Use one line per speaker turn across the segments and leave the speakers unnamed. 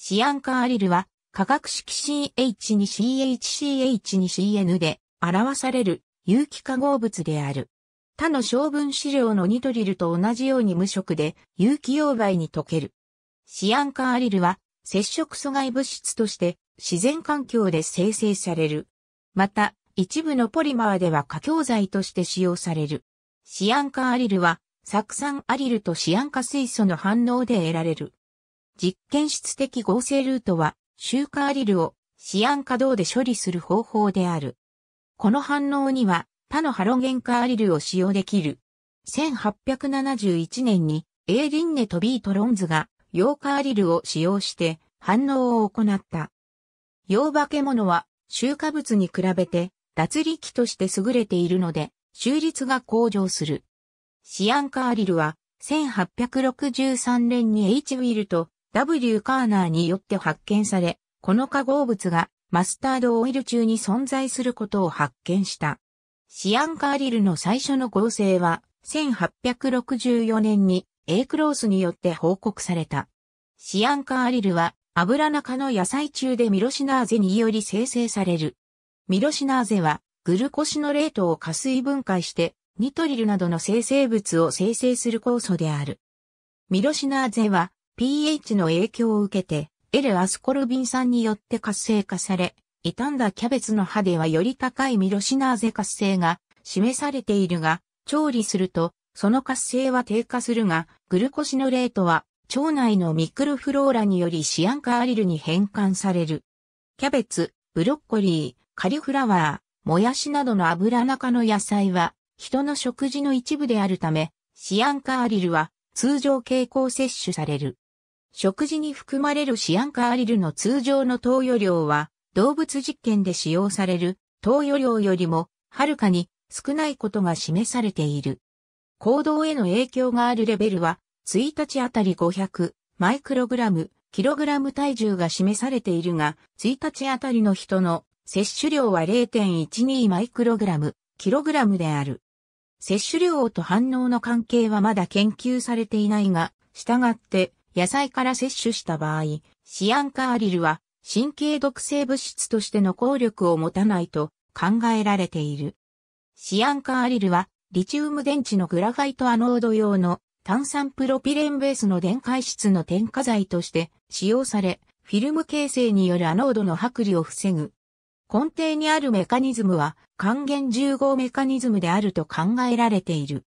シアン化アリルは化学式 CH2CHCH2CN で表される有機化合物である。他の小分子量のニトリルと同じように無色で有機溶媒に溶ける。シアン化アリルは接触阻害物質として自然環境で生成される。また、一部のポリマーでは化強剤として使用される。シアン化アリルは、酢酸アリルとシアン化水素の反応で得られる。実験室的合成ルートは、シューカアリルをシアン化銅で処理する方法である。この反応には、他のハロゲン化アリルを使用できる。1871年に、エーリンネとビートレンスが、ヨウ化アリルを使用して反応を行った。ヨウ化物は、臭化物に比べて、脱離基として優れているので、収率が向上する。シアンカーリルは、1863年に H. ウィルと W. カーナーによって発見され、この化合物がマスタードオイル中に存在することを発見した。シアンカーリルの最初の合成は、1864年に A クロースによって報告された。シアンカーリルは油中の野菜中でミロシナーゼにより生成される。ミロシナーゼはグルコシノレートを加水分解してニトリルなどの生成物を生成する酵素である。ミロシナーゼは pH の影響を受けて L アスコルビン酸によって活性化され、傷んだキャベツの葉ではより高いミロシナーゼ活性が示されているが、調理するとその活性は低下するが、グルコシノレートは腸内のミクロフローラによりシアン化アリルに変換される。キャベツ、ブロッコリー、カリフラワー、もやしなどの油中の野菜は人の食事の一部であるため、シアン化アリルは通常傾向摂取される。食事に含まれるシアン化アリルの通常の投与量は動物実験で使用される投与量よりもはるかに少ないことが示されている。行動への影響があるレベルは1日あたり500マイクログラム、キログラム体重が示されているが、1日あたりの人の摂取量は0.12マイクログラム、キログラムである。摂取量と反応の関係はまだ研究されていないが、従って野菜から摂取した場合、シアンカーリルは神経毒性物質としての効力を持たないと考えられている。シアンカーリルはリチウム電池のグラファイトアノード用の炭酸プロピレンベースの電解質の添加剤として使用され、フィルム形成によるアノードの剥離を防ぐ。根底にあるメカニズムは還元重合メカニズムであると考えられている。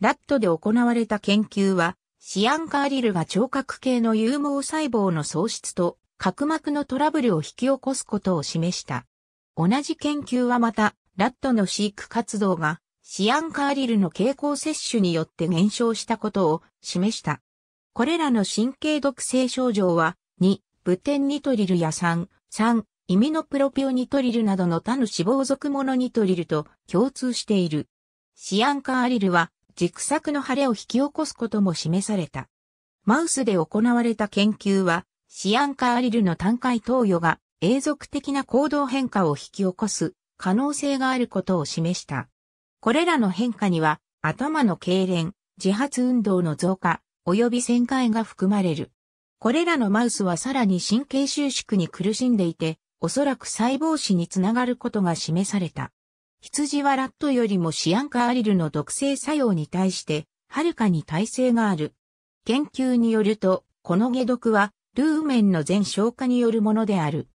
ラットで行われた研究は、シアンカーリルが聴覚系の有毛細胞の喪失と角膜のトラブルを引き起こすことを示した。同じ研究はまた、ラットの飼育活動がシアンカーリルの経口摂取によって減少したことを示した。これらの神経毒性症状は、2、ブテンニトリルや3、3、イミノプロピオニトリルなどの他の脂肪属モノニトリルと共通している。シアンカーリルは、軸索の腫れを引き起こすことも示された。マウスで行われた研究は、シアンカーリルの単回投与が永続的な行動変化を引き起こす可能性があることを示した。これらの変化には、頭の痙攣、自発運動の増加、及び旋回が含まれる。これらのマウスはさらに神経収縮に苦しんでいて、おそらく細胞死につながることが示された。羊はラットよりもシアンカアリルの毒性作用に対して、はるかに耐性がある。研究によると、この解毒は、ルーメンの全消化によるものである。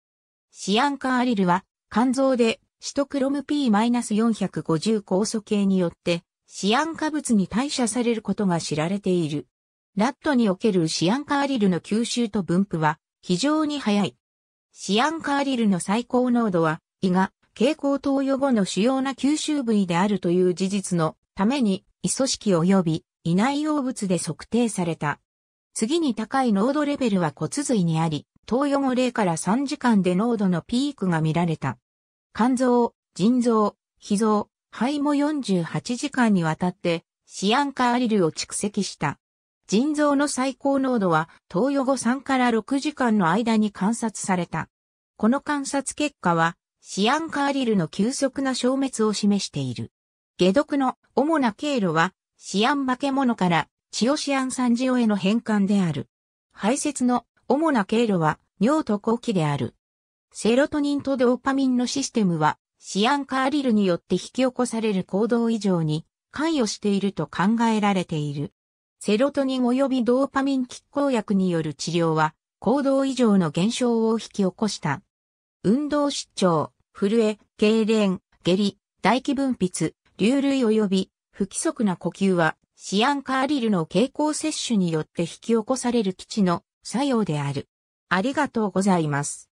シアンカアリルは、肝臓でシトクロム P-450 酵素系によってシアン化物に代謝されることが知られている。ラットにおけるシアンカーリルの吸収と分布は非常に早い。シアンカーリルの最高濃度は胃が蛍光投与後の主要な吸収部位であるという事実のために胃組織及び胃内容物で測定された。次に高い濃度レベルは骨髄にあり、投与後0から3時間で濃度のピークが見られた。肝臓、腎臓、脾臓、肺も48時間にわたってシアンカーリルを蓄積した。腎臓の最高濃度は投与後3から6時間の間に観察された。この観察結果はシアンカーリルの急速な消滅を示している。解毒の主な経路はシアン化け物からチオシアン酸ジオへの変換である。排泄の主な経路は尿と後期である。セロトニンとドーパミンのシステムは、シアンカーリルによって引き起こされる行動異常に関与していると考えられている。セロトニン及びドーパミン拮抗薬による治療は、行動異常の減少を引き起こした。運動失調、震え、痙攣、下痢、唾液分泌、流類及び不規則な呼吸は、シアンカーリルの経口摂取によって引き起こされる基地の作用である。ありがとうございます。